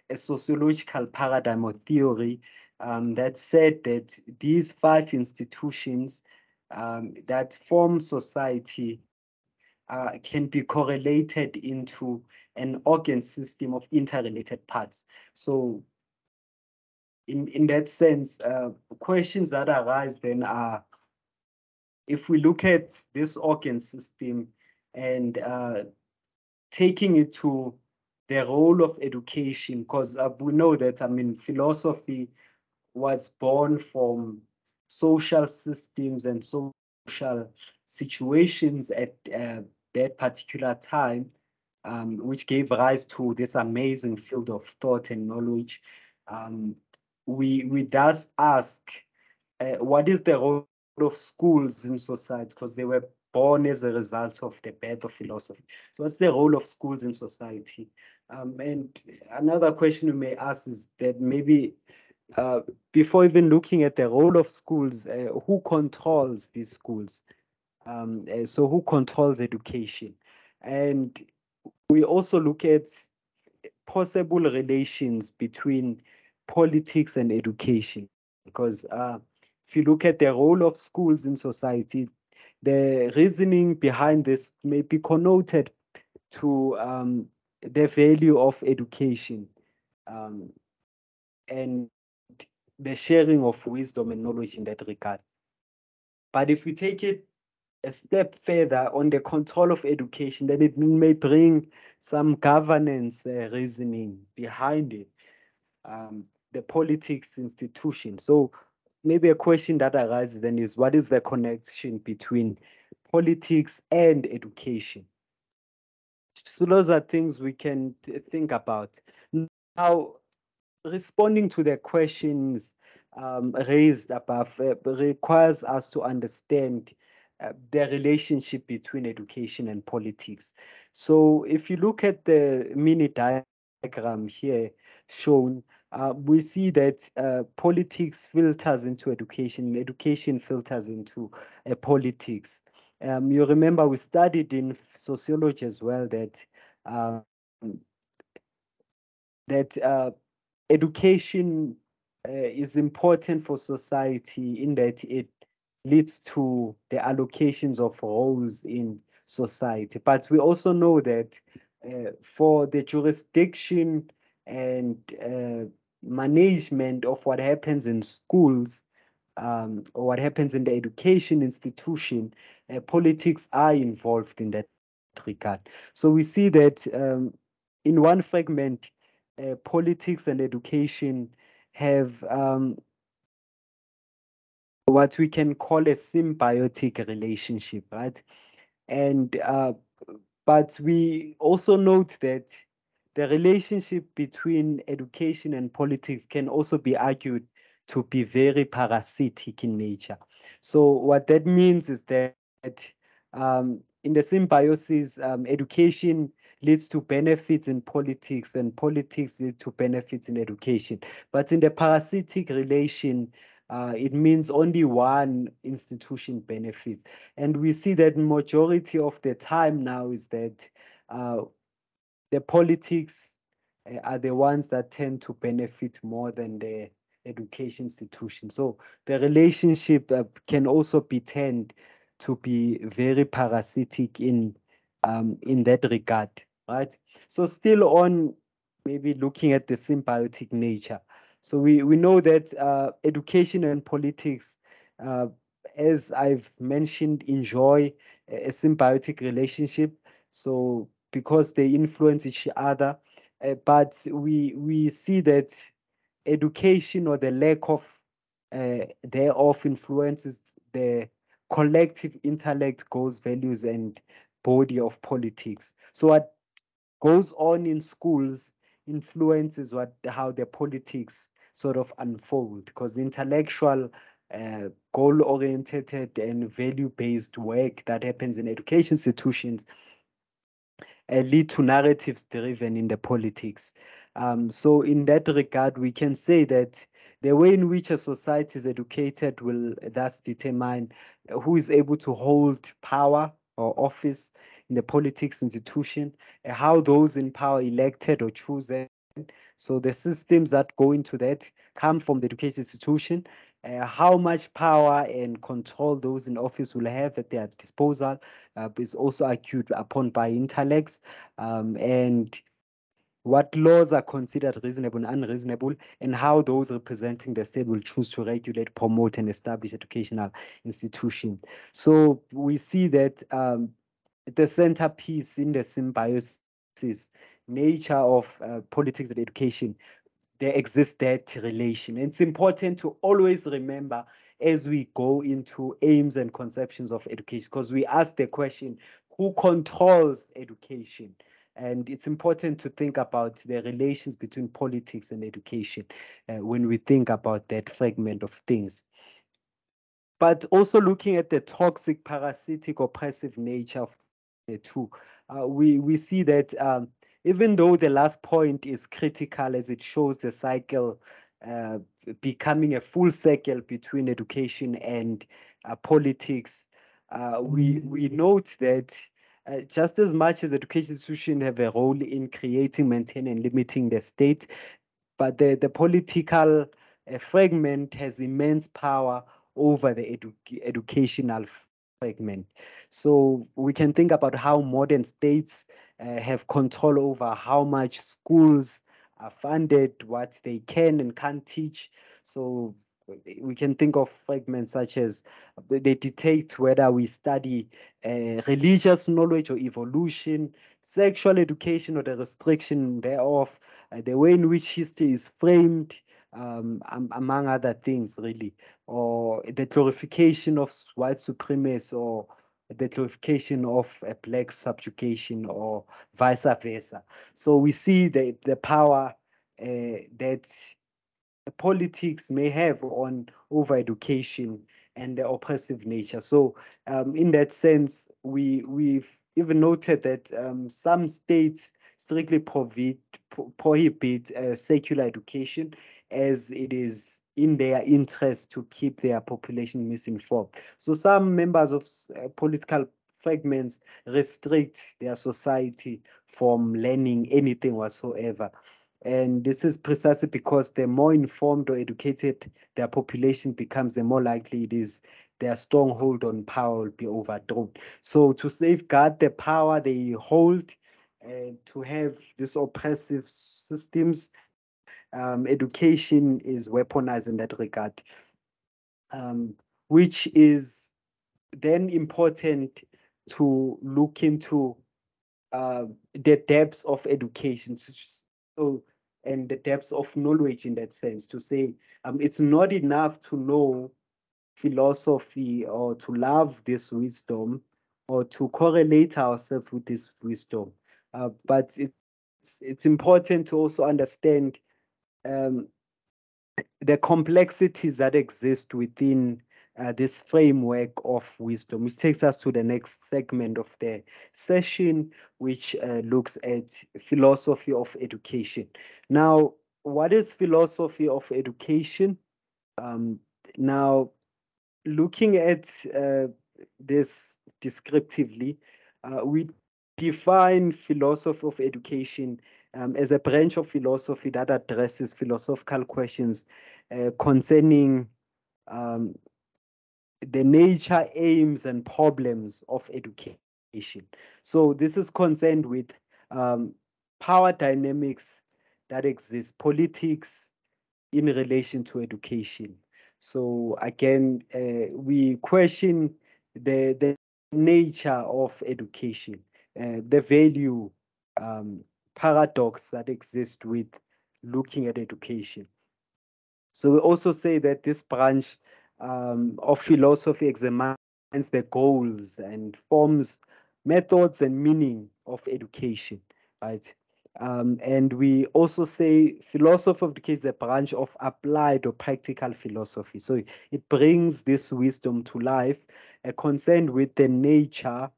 A: a sociological paradigm or theory um, that said that these five institutions um, that form society uh, can be correlated into an organ system of interrelated parts. So in, in that sense, uh, questions that arise then are if we look at this organ system and uh, taking it to the role of education, because uh, we know that, I mean, philosophy was born from social systems and social situations at uh, that particular time, um, which gave rise to this amazing field of thought and knowledge. Um, we we thus ask, uh, what is the role of schools in society? Because they were born as a result of the birth of philosophy. So what's the role of schools in society? Um, and another question we may ask is that maybe uh, before even looking at the role of schools, uh, who controls these schools? Um, uh, so who controls education? And we also look at possible relations between politics and education, because uh, if you look at the role of schools in society, the reasoning behind this may be connoted to um, the value of education um, and the sharing of wisdom and knowledge in that regard. But if we take it a step further on the control of education, then it may bring some governance uh, reasoning behind it, um, the politics institution. So maybe a question that arises then is what is the connection between politics and education? So those are things we can think about. Now, responding to the questions um, raised above uh, requires us to understand uh, the relationship between education and politics. So if you look at the mini diagram here shown, uh, we see that uh, politics filters into education, education filters into uh, politics. Um, you remember we studied in sociology as well that um, that uh, education uh, is important for society in that it leads to the allocations of roles in society. But we also know that uh, for the jurisdiction and uh, management of what happens in schools um, or what happens in the education institution, uh, politics are involved in that regard. So we see that um, in one fragment, uh, politics and education have um, what we can call a symbiotic relationship, right? And uh, but we also note that the relationship between education and politics can also be argued to be very parasitic in nature. So what that means is that um, in the symbiosis, um, education leads to benefits in politics and politics leads to benefits in education. But in the parasitic relation, uh, it means only one institution benefits. And we see that majority of the time now is that uh, the politics uh, are the ones that tend to benefit more than the education institution. So the relationship uh, can also be tend to be very parasitic in um, in that regard right? So still on maybe looking at the symbiotic nature. So we, we know that uh, education and politics, uh, as I've mentioned, enjoy a, symbiotic relationship. So because they influence each other, uh, but we we see that education or the lack of uh, thereof influences the collective intellect, goals, values, and body of politics. So what goes on in schools influences what how the politics sort of unfold because the intellectual uh, goal oriented and value based work that happens in education institutions uh, lead to narratives driven in the politics. Um, so in that regard we can say that the way in which a society is educated will thus determine who is able to hold power or office in the politics institution, how those in power elected or chosen. So the systems that go into that come from the education institution. Uh, how much power and control those in office will have at their disposal uh, is also argued upon by intellects um, and what laws are considered reasonable and unreasonable, and how those representing the state will choose to regulate, promote, and establish educational institutions. So we see that um, the centerpiece in the symbiosis nature of uh, politics and education, there exists that relation. It's important to always remember as we go into aims and conceptions of education, because we ask the question, who controls education? And it's important to think about the relations between politics and education uh, when we think about that fragment of things. But also looking at the toxic, parasitic, oppressive nature of two, uh, we, we see that um, even though the last point is critical as it shows the cycle uh, becoming a full circle between education and uh, politics, uh, we we note that uh, just as much as education institutions have a role in creating, maintaining, and limiting the state, but the, the political uh, fragment has immense power over the edu educational fragment. So we can think about how modern states uh, have control over how much schools are funded, what they can and can't teach. So we can think of fragments such as they dictate whether we study uh, religious knowledge or evolution, sexual education or the restriction thereof, uh, the way in which history is framed, um, among other things, really, or the glorification of white supremacy or the glorification of a black subjugation or vice versa. So we see the, the power uh, that politics may have on over education and the oppressive nature. So um, in that sense, we we've even noted that um, some states strictly prohibit, prohibit uh, secular education as it is in their interest to keep their population misinformed. So some members of uh, political fragments restrict their society from learning anything whatsoever. And this is precisely because the more informed or educated their population becomes, the more likely it is their stronghold on power will be overthrown. So to safeguard the power they hold and to have these oppressive systems, um, education is weaponized in that regard, um, which is then important to look into uh, the depths of education. So and the depths of knowledge in that sense to say um, it's not enough to know philosophy or to love this wisdom or to correlate ourselves with this wisdom. Uh, but it's, it's important to also understand um, the complexities that exist within uh, this framework of wisdom, which takes us to the next segment of the session, which uh, looks at philosophy of education. Now, what is philosophy of education? Um, now, looking at uh, this descriptively, uh, we define philosophy of education um, as a branch of philosophy that addresses philosophical questions uh, concerning um, the nature, aims, and problems of education. So this is concerned with um, power dynamics that exist, politics in relation to education. So again, uh, we question the, the nature of education, uh, the value um, paradox that exists with looking at education. So we also say that this branch um, of philosophy examines the goals and forms methods and meaning of education, right? Um, and we also say philosophy of education is a branch of applied or practical philosophy. So it brings this wisdom to life, a concern with the nature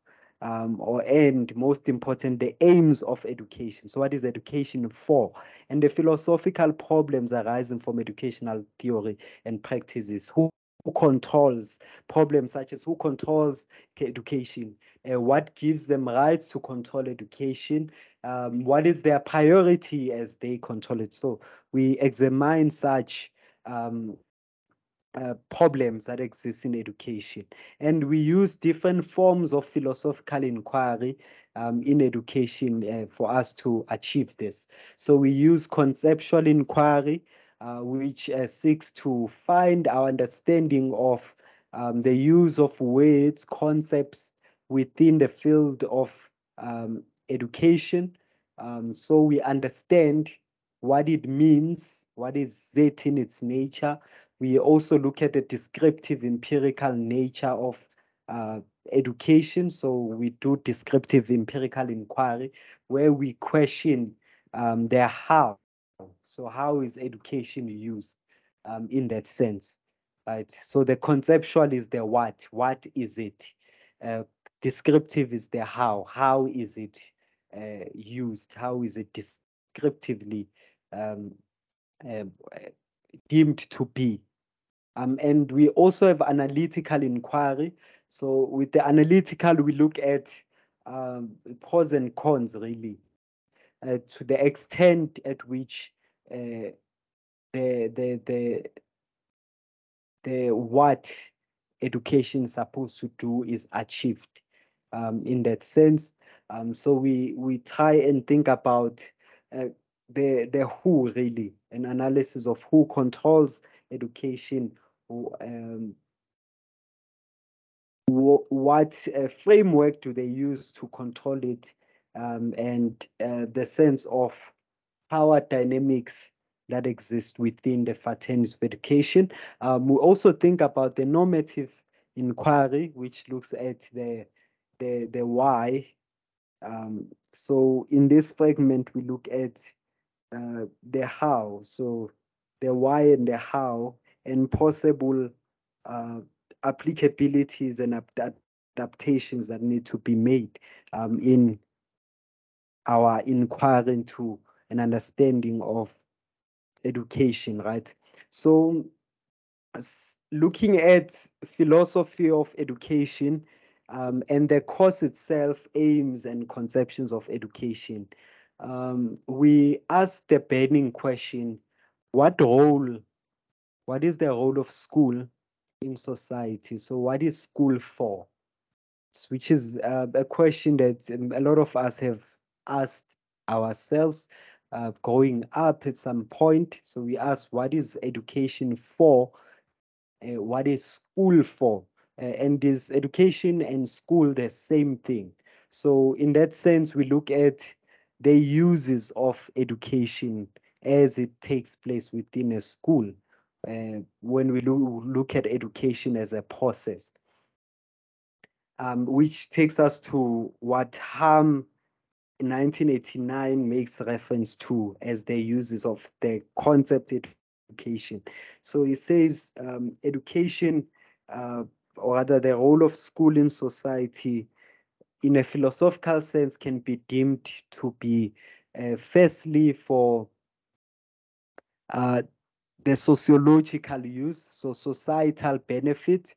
A: um, or and most important, the aims of education. So what is education for? And the philosophical problems arising from educational theory and practices. Who who controls problems such as who controls education, uh, what gives them rights to control education, um, what is their priority as they control it. So we examine such um, uh, problems that exist in education. And we use different forms of philosophical inquiry um, in education uh, for us to achieve this. So we use conceptual inquiry, uh, which uh, seeks to find our understanding of um, the use of words, concepts within the field of um, education. Um, so we understand what it means, what is it in its nature. We also look at the descriptive empirical nature of uh, education. So we do descriptive empirical inquiry where we question um, how. So how is education used um, in that sense, right? So the conceptual is the what, what is it? Uh, descriptive is the how, how is it uh, used? How is it descriptively um, uh, deemed to be? Um, and we also have analytical inquiry. So with the analytical, we look at um, pros and cons really, uh, to the extent at which uh, the the the the what education is supposed to do is achieved um, in that sense. Um, so we we try and think about uh, the the who really, an analysis of who controls education, who, um, what uh, framework do they use to control it, um, and uh, the sense of power dynamics that exist within the fraternities of education. Um, we also think about the normative inquiry, which looks at the the the why. Um, so in this fragment, we look at uh, the how. So the why and the how and possible uh, applicabilities and adaptations that need to be made um, in our inquiry into an understanding of education, right? So looking at philosophy of education um, and the course itself, aims and conceptions of education, um, we ask the burning question, what role, what is the role of school in society? So what is school for? Which is uh, a question that um, a lot of us have asked ourselves uh, growing up at some point. So we ask, what is education for? Uh, what is school for? Uh, and is education and school the same thing? So in that sense, we look at the uses of education as it takes place within a school uh, when we lo look at education as a process, um, which takes us to what Hamm 1989 makes reference to as the uses of the concept education. So it says um, education, uh, or rather the role of school in society in a philosophical sense can be deemed to be uh, firstly for uh, the sociological use, so societal benefit.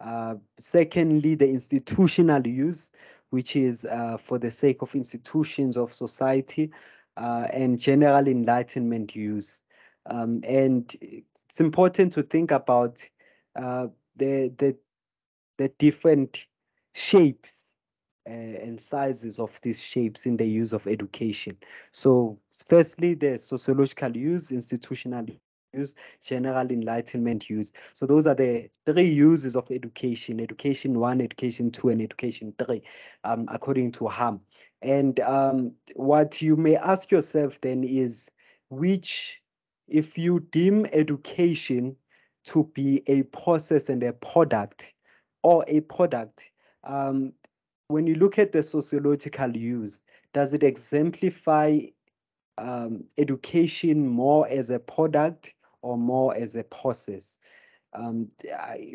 A: Uh, secondly, the institutional use, which is uh, for the sake of institutions of society uh, and general enlightenment use. Um, and it's important to think about uh, the, the, the different shapes uh, and sizes of these shapes in the use of education. So firstly, the sociological use, institutional use, general enlightenment use. So those are the three uses of education, education one, education two, and education three, um, according to Hamm. And um, what you may ask yourself then is, which, if you deem education to be a process and a product, or a product, um, when you look at the sociological use, does it exemplify um, education more as a product or more as a process. Um,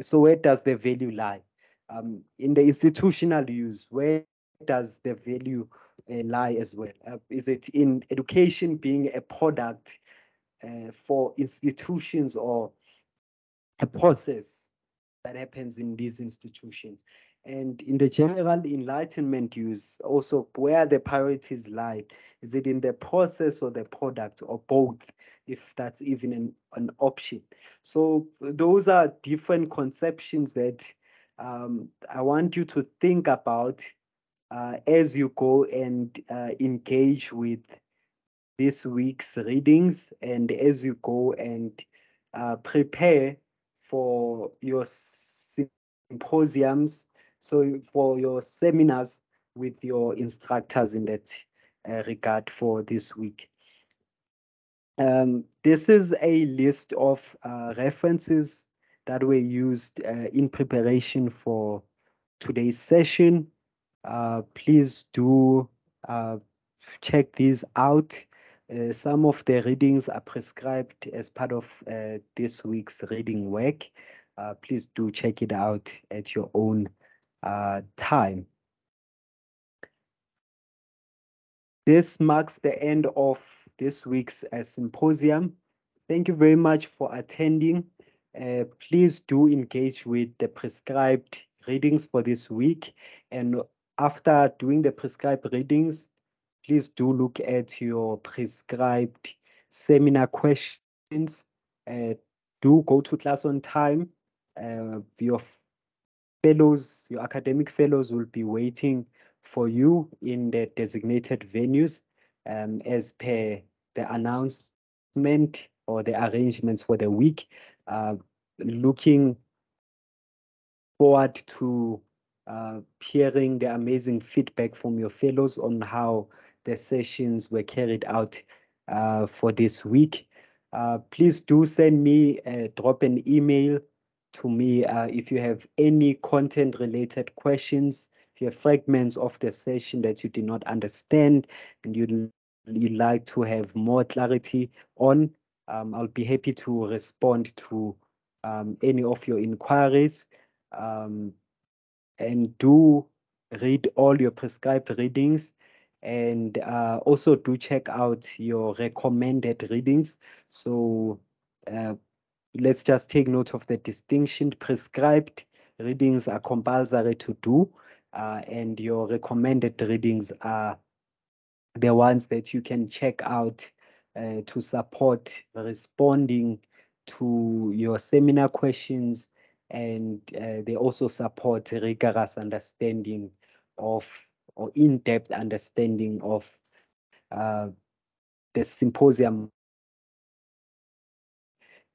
A: so where does the value lie? Um, in the institutional use, where does the value uh, lie as well? Uh, is it in education being a product uh, for institutions or a process that happens in these institutions? And in the general enlightenment use, also where the priorities lie, is it in the process or the product or both, if that's even an, an option? So those are different conceptions that um, I want you to think about uh, as you go and uh, engage with this week's readings and as you go and uh, prepare for your symposiums so for your seminars with your instructors in that uh, regard for this week. Um, this is a list of uh, references that were used uh, in preparation for today's session. Uh, please do uh, check these out. Uh, some of the readings are prescribed as part of uh, this week's reading work. Uh, please do check it out at your own time. This marks the end of this week's uh, symposium. Thank you very much for attending. Uh, please do engage with the prescribed readings for this week. And after doing the prescribed readings, please do look at your prescribed seminar questions. Uh, do go to class on time. Uh, your fellows, your academic fellows will be waiting for you in the designated venues um, as per the announcement or the arrangements for the week. Uh, looking forward to uh, hearing the amazing feedback from your fellows on how the sessions were carried out uh, for this week. Uh, please do send me, drop an email to me uh, if you have any content related questions, if you have fragments of the session that you did not understand and you'd, you'd like to have more clarity on, um, I'll be happy to respond to um, any of your inquiries. Um, and do read all your prescribed readings and uh, also do check out your recommended readings. So uh, let's just take note of the distinction. Prescribed readings are compulsory to do, uh, and your recommended readings are the ones that you can check out uh, to support responding to your seminar questions and uh, they also support rigorous understanding of or in-depth understanding of uh, the symposium,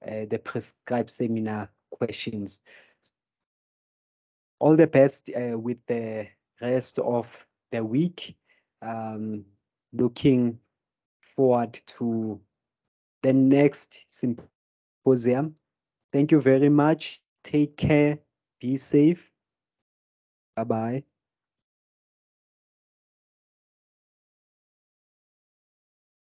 A: uh, the prescribed seminar questions. All the best uh, with the rest of the week. Um, looking forward to the next symposium. Thank you very much. Take care. Be safe. Bye bye.